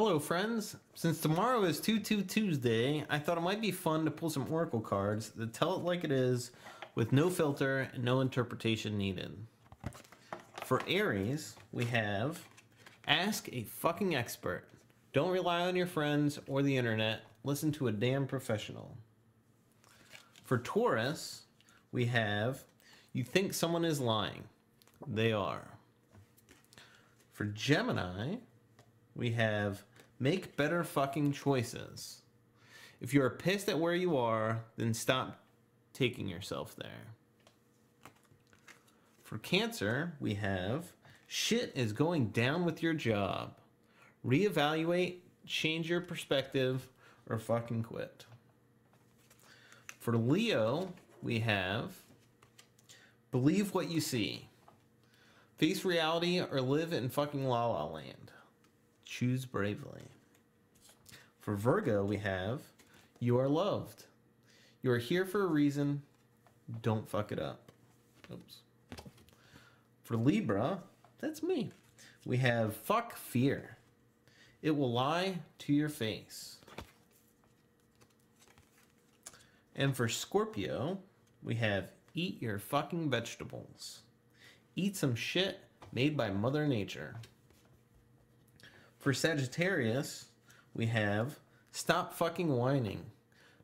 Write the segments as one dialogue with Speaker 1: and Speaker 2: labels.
Speaker 1: Hello, friends. Since tomorrow is 2 2 Tuesday, I thought it might be fun to pull some Oracle cards that tell it like it is with no filter and no interpretation needed. For Aries, we have Ask a fucking expert. Don't rely on your friends or the internet. Listen to a damn professional. For Taurus, we have You think someone is lying. They are. For Gemini, we have make better fucking choices. If you're pissed at where you are, then stop taking yourself there. For Cancer, we have shit is going down with your job. Reevaluate, change your perspective, or fucking quit. For Leo, we have believe what you see. Face reality or live in fucking la la land. Choose bravely. For Virgo, we have You are loved. You are here for a reason. Don't fuck it up. Oops. For Libra, that's me. We have Fuck Fear. It will lie to your face. And for Scorpio, we have Eat your fucking vegetables. Eat some shit made by Mother Nature. For Sagittarius, we have Stop fucking whining.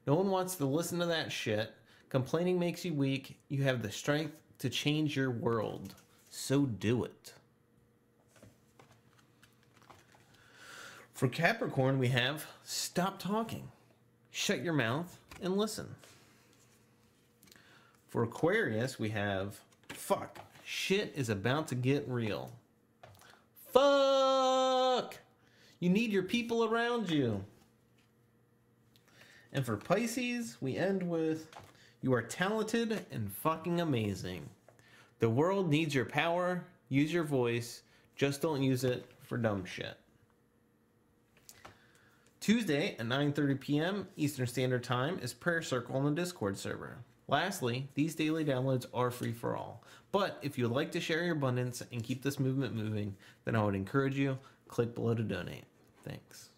Speaker 1: No one wants to listen to that shit. Complaining makes you weak. You have the strength to change your world. So do it. For Capricorn, we have Stop talking. Shut your mouth and listen. For Aquarius, we have Fuck. Shit is about to get real. Fuck! You need your people around you. And for Pisces, we end with You are talented and fucking amazing. The world needs your power. Use your voice. Just don't use it for dumb shit. Tuesday at 9:30 p.m. Eastern Standard Time is Prayer Circle on the Discord server. Lastly, these daily downloads are free for all. But if you would like to share your abundance and keep this movement moving, then I would encourage you click below to donate. Thanks.